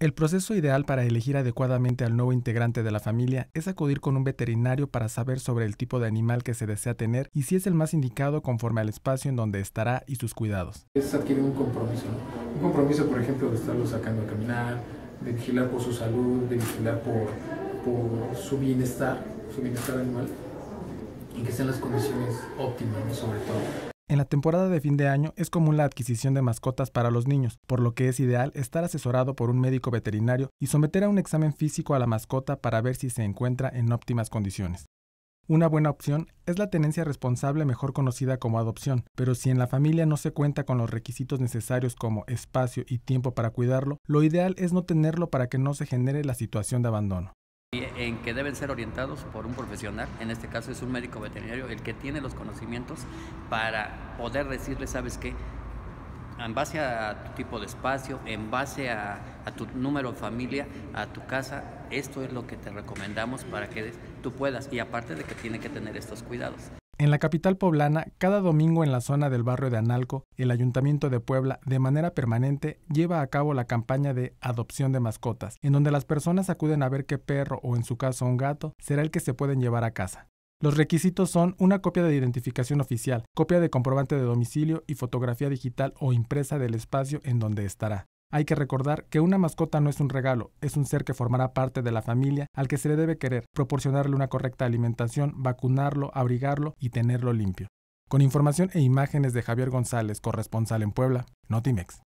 El proceso ideal para elegir adecuadamente al nuevo integrante de la familia es acudir con un veterinario para saber sobre el tipo de animal que se desea tener y si es el más indicado conforme al espacio en donde estará y sus cuidados. Es adquirir un compromiso, un compromiso por ejemplo de estarlo sacando a caminar, de vigilar por su salud, de vigilar por, por su bienestar, su bienestar animal y que sean las condiciones óptimas sobre todo. En la temporada de fin de año es común la adquisición de mascotas para los niños, por lo que es ideal estar asesorado por un médico veterinario y someter a un examen físico a la mascota para ver si se encuentra en óptimas condiciones. Una buena opción es la tenencia responsable mejor conocida como adopción, pero si en la familia no se cuenta con los requisitos necesarios como espacio y tiempo para cuidarlo, lo ideal es no tenerlo para que no se genere la situación de abandono en que deben ser orientados por un profesional, en este caso es un médico veterinario, el que tiene los conocimientos para poder decirle, sabes qué, en base a tu tipo de espacio, en base a, tu número de familia, a tu casa, esto es lo que te recomendamos para que tú puedas, y aparte de que tiene que tener estos cuidados. En la capital poblana, cada domingo en la zona del barrio de Analco, el Ayuntamiento de Puebla, de manera permanente, lleva a cabo la campaña de adopción de mascotas, en donde las personas acuden a ver qué perro o en su caso un gato será el que se pueden llevar a casa. Los requisitos son una copia de identificación oficial, copia de comprobante de domicilio y fotografía digital o impresa del espacio en donde estará. Hay que recordar que una mascota no es un regalo, es un ser que formará parte de la familia al que se le debe querer, proporcionarle una correcta alimentación, vacunarlo, abrigarlo y tenerlo limpio. Con información e imágenes de Javier González, corresponsal en Puebla, Notimex.